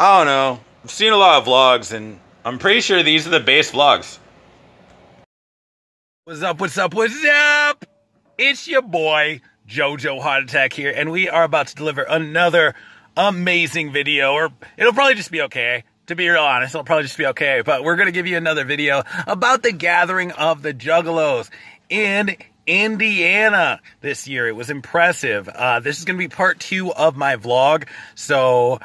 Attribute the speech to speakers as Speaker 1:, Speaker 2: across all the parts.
Speaker 1: I don't know. I've seen a lot of vlogs, and I'm pretty sure these are the base vlogs. What's up, what's up, what's up? It's your boy, JoJo Heart Attack here, and we are about to deliver another amazing video, or it'll probably just be okay. To be real honest, it'll probably just be okay, but we're gonna give you another video about the gathering of the Juggalos in Indiana this year. It was impressive. Uh, this is gonna be part two of my vlog, so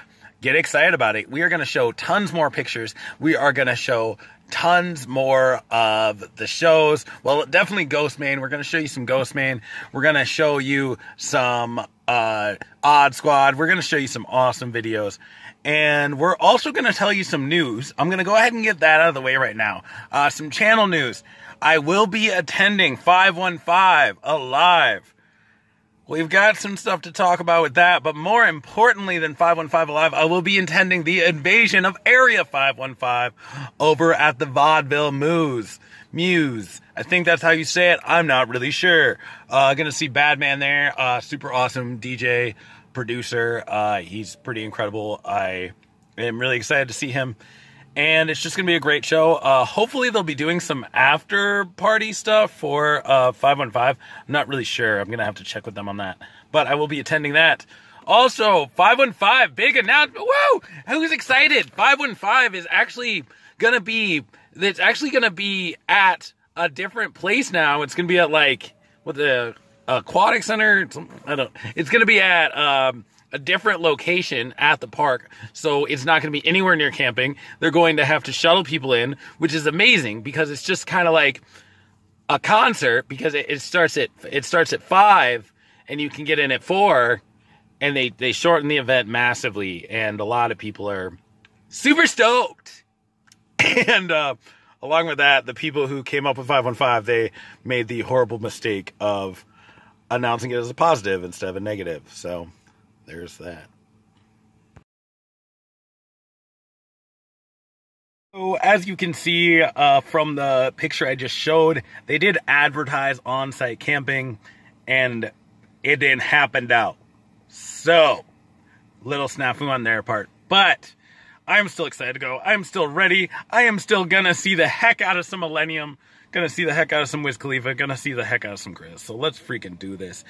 Speaker 1: get excited about it. We are gonna show tons more pictures. We are gonna show tons more of the shows. Well, definitely Ghostemane. We're going to show you some Ghostemane. We're going to show you some uh, Odd Squad. We're going to show you some awesome videos. And we're also going to tell you some news. I'm going to go ahead and get that out of the way right now. Uh, some channel news. I will be attending 515 Alive We've got some stuff to talk about with that, but more importantly than 515 Alive, I will be attending the invasion of Area 515 over at the Vaudeville Mews. Mews. I think that's how you say it. I'm not really sure. Uh, gonna see Badman there. Uh, super awesome DJ, producer. Uh, he's pretty incredible. I am really excited to see him and it's just gonna be a great show. Uh, hopefully they'll be doing some after party stuff for uh, 515. I'm not really sure. I'm gonna have to check with them on that, but I will be attending that. Also, 515, big announcement. Whoa! Who's excited? 515 is actually gonna be, it's actually gonna be at a different place now. It's gonna be at like, what the, aquatic center? I don't, know. it's gonna be at, um, a different location at the park. So it's not going to be anywhere near camping. They're going to have to shuttle people in, which is amazing because it's just kind of like a concert because it, it, starts at it starts at five and you can get in at four and they they shorten the event massively and a lot of people are super stoked and uh, along with that the people who came up with 515 they made the horrible mistake of announcing it as a positive instead of a negative so there's that. So as you can see uh, from the picture I just showed, they did advertise on-site camping and it didn't happen out. So, little snafu on their part. But I'm still excited to go. I'm still ready. I am still gonna see the heck out of some Illenium. Gonna see the heck out of some Wiz Khalifa. Gonna see the heck out of some Chris. So let's freaking do this.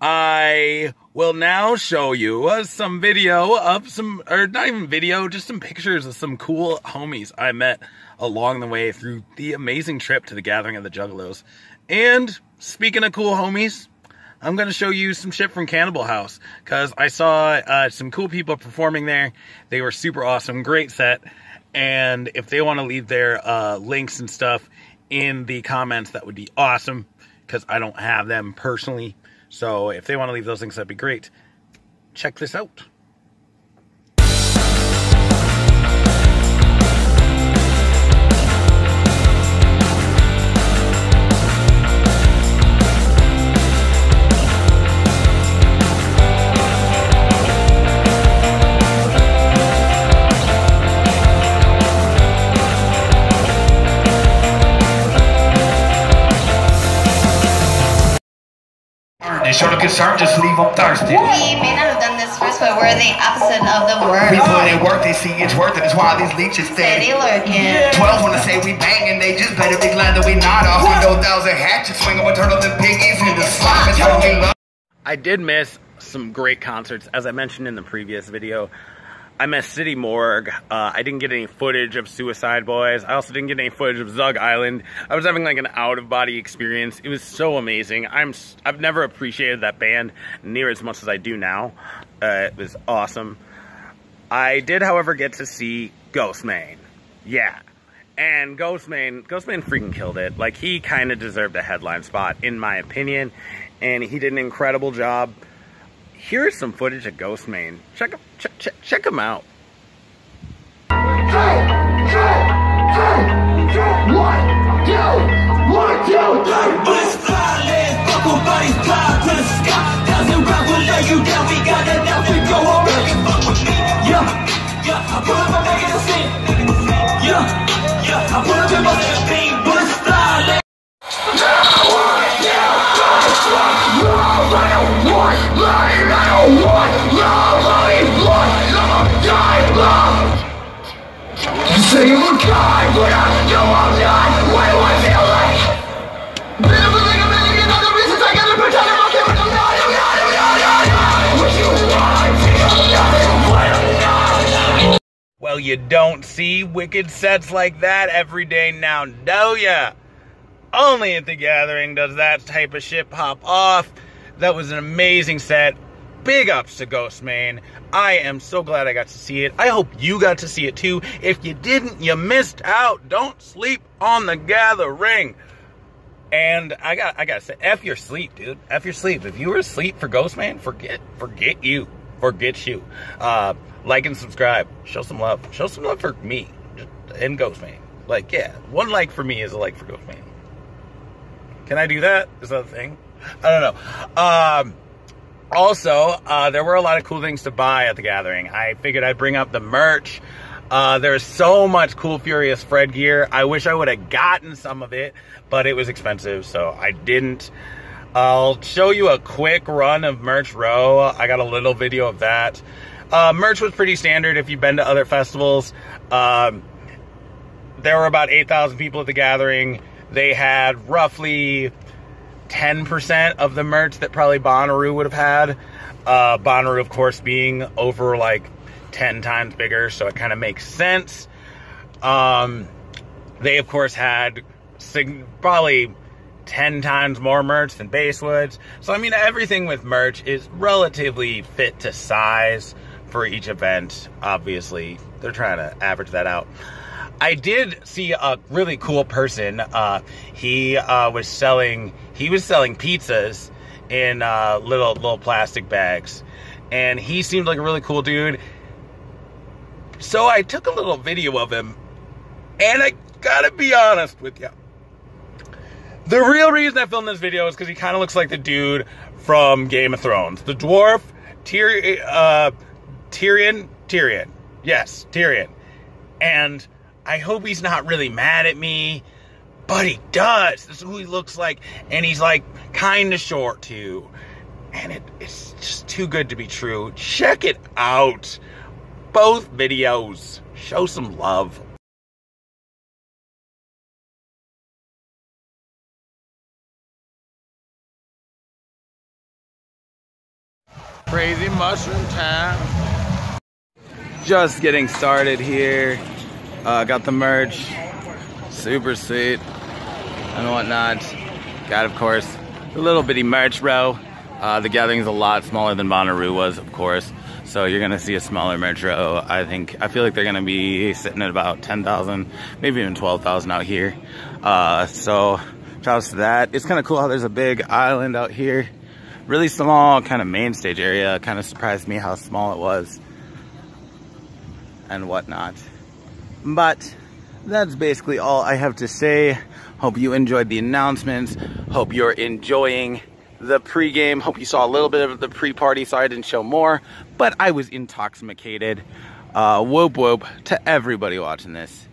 Speaker 1: I will now show you uh, some video of some, or not even video, just some pictures of some cool homies I met along the way through the amazing trip to the Gathering of the Juggalos. And speaking of cool homies, I'm going to show you some shit from Cannibal House because I saw uh, some cool people performing there. They were super awesome, great set. And if they want to leave their uh, links and stuff in the comments, that would be awesome because I don't have them personally. So if they want to leave those links, that'd be great. Check this out.
Speaker 2: Show no concern, just leave them thirsty.
Speaker 3: We may not have done this first, but we're the opposite of the word.
Speaker 2: We put in work, they see it's worth it. That's why these leeches steady.
Speaker 3: Steady lurking.
Speaker 2: Twelve wanna say we banging, they just better be glad that we not a hundred thousand hatchets swinging with turtle and piggies in the slime.
Speaker 1: I did miss some great concerts, as I mentioned in the previous video. I missed City Morgue. Uh, I didn't get any footage of Suicide Boys. I also didn't get any footage of Zug Island. I was having like an out-of-body experience. It was so amazing. I'm I've never appreciated that band near as much as I do now. Uh, it was awesome. I did, however, get to see Ghostemane. Yeah. And Ghostemane, Ghostemane freaking killed it. Like, he kind of deserved a headline spot, in my opinion. And he did an incredible job here's some footage of Ghostemane. Check, check, check, check them out.
Speaker 4: Yeah, yeah, I put up in my beam, bullets
Speaker 1: Well, you don't see wicked sets like that every day now, do ya? Only at the gathering does that type of shit pop off. That was an amazing set. Big ups to Ghostemane. I am so glad I got to see it. I hope you got to see it too. If you didn't, you missed out. Don't sleep on the gathering. And I got I gotta say, F your sleep, dude. F your sleep. If you were asleep for Ghostemane, forget forget you. Forget you. Uh like and subscribe. Show some love. Show some love for me and Ghostemane. Like, yeah, one like for me is a like for Ghostemane. Can I do that? Is that a thing? I don't know. Um also, uh, there were a lot of cool things to buy at the gathering. I figured I'd bring up the merch. Uh, there's so much cool Furious Fred gear. I wish I would have gotten some of it, but it was expensive, so I didn't. I'll show you a quick run of Merch Row. I got a little video of that. Uh, merch was pretty standard if you've been to other festivals. Um, there were about 8,000 people at the gathering. They had roughly 10% of the merch that probably Bonnaroo would have had. Uh, Bonnaroo, of course, being over like 10 times bigger, so it kind of makes sense. Um, they, of course, had sig- probably 10 times more merch than Basewoods. So, I mean, everything with merch is relatively fit to size for each event. Obviously, they're trying to average that out. I did see a really cool person. Uh, he uh, was selling he was selling pizzas in uh, little little plastic bags, and he seemed like a really cool dude. So I took a little video of him, and I gotta be honest with you. The real reason I filmed this video is because he kind of looks like the dude from Game of Thrones, the dwarf Tyr- uh, Tyrion. Tyrion, yes, Tyrion, and I hope he's not really mad at me, but he does. This is who he looks like, and he's like kind of short too, and it, it's just too good to be true. Check it out, both videos. Show some love. Crazy mushroom time. Just getting started here. Uh, got the merch, super sweet and whatnot. Got, of course, the little bitty merch row. Uh, the gathering's a lot smaller than Bonnaroo was, of course. So you're gonna see a smaller merch row. I think, I feel like they're gonna be sitting at about 10,000, maybe even 12,000 out here. Uh, so shouts to that. It's kind of cool how there's a big island out here. Really small kind of main stage area. Kind of surprised me how small it was and whatnot. But that's basically all I have to say. Hope you enjoyed the announcements. Hope you're enjoying the pregame. Hope you saw a little bit of the pre-party. Sorry I didn't show more, but I was intoxicated. Uh, whoop whoop to everybody watching this.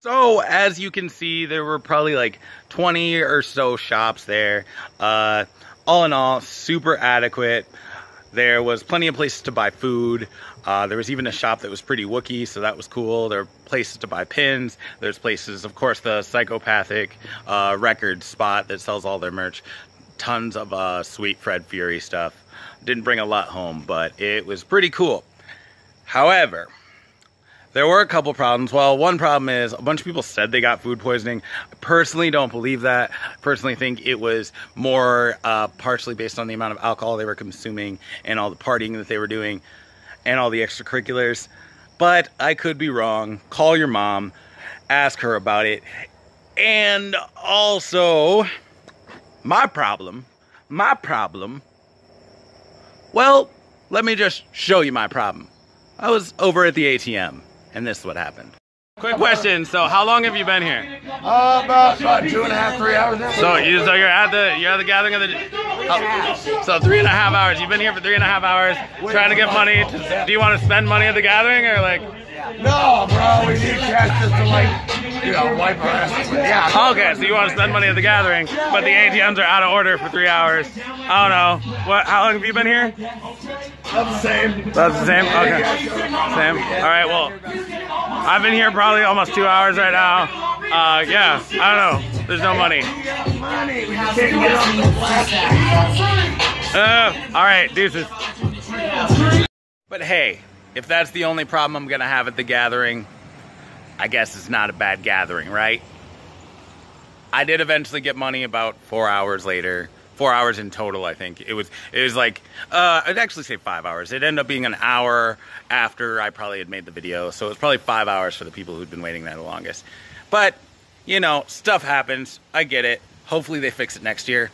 Speaker 1: So as you can see, there were probably like 20 or so shops there. Uh, all in all, super adequate. There was plenty of places to buy food. Uh, there was even a shop that was pretty Wookie, so that was cool. There were places to buy pins. There's places, of course, the psychopathic uh, record spot that sells all their merch. Tons of uh, sweet Fred Fury stuff. Didn't bring a lot home, but it was pretty cool. However, there were a couple problems. Well, one problem is a bunch of people said they got food poisoning. I personally don't believe that. I personally think it was more uh, partially based on the amount of alcohol they were consuming and all the partying that they were doing and all the extracurriculars. But I could be wrong. Call your mom, ask her about it. And also, my problem, my problem, well, let me just show you my problem. I was over at the ATM, and this is what happened. Quick question. So, how long have you been here?
Speaker 2: Uh, about, about two and a half, three hours now.
Speaker 1: So you so you're at the you're at the gathering of the oh, so three and a half hours. You've been here for three and a half hours trying to get money. To, do you want to spend money at the gathering or like?
Speaker 5: No, bro, we need cash just to like, you know, wipe our asses with. Yeah.
Speaker 1: Okay, so you want to spend money at the gathering, but the ATMs are out of order for three hours. I don't know. What? How long have you been here?
Speaker 5: That's the same.
Speaker 1: That's same. Okay, same. All right. Well, I've been here probably almost two hours right now. Uh, yeah. I don't know. There's no money. Uh, all right, deuces. But hey, if that's the only problem I'm gonna have at the gathering, I guess it's not a bad gathering, right? I did eventually get money about four hours later. Four hours in total, I think. It was it was like uh I'd actually say five hours. It ended up being an hour after I probably had made the video, so it was probably five hours for the people who'd been waiting there the longest. But, you know, stuff happens. I get it. Hopefully they fix it next year.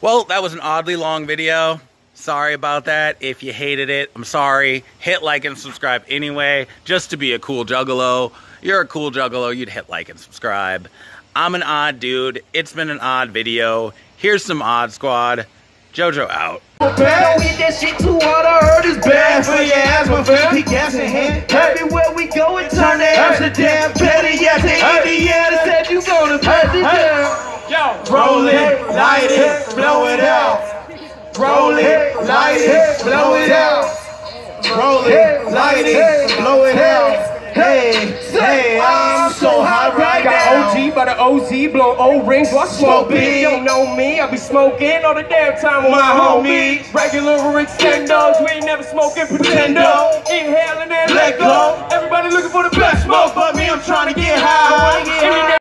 Speaker 1: Well, that was an oddly long video. Sorry about that. If you hated it, I'm sorry. Hit like and subscribe anyway, just to be a cool juggalo. You're a cool juggalo, you'd hit like and subscribe. I'm an odd dude. It's been an odd video. Here's some Odd Squad. JoJo out.
Speaker 6: Don't that shit too hard, I heard it's bad for your asthma, fam. He gas in hand. Everywhere we go, and turn to Amsterdam. Better yet, to Indiana said you gonna pass. Roll it, light it, blow it out. Roll it, light it, blow it out. Roll it, light it, blow it out. Hey, hey, I'm so hot right now.
Speaker 7: Got OG by the OZ, blow O rings, I smoke big. You don't know me, I be smoking all the damn time with my homies. Regular extendos, we ain't never smoking pretendo. Inhaling and let go. Everybody looking for the best smoke, but me, I'm trying to get high. Any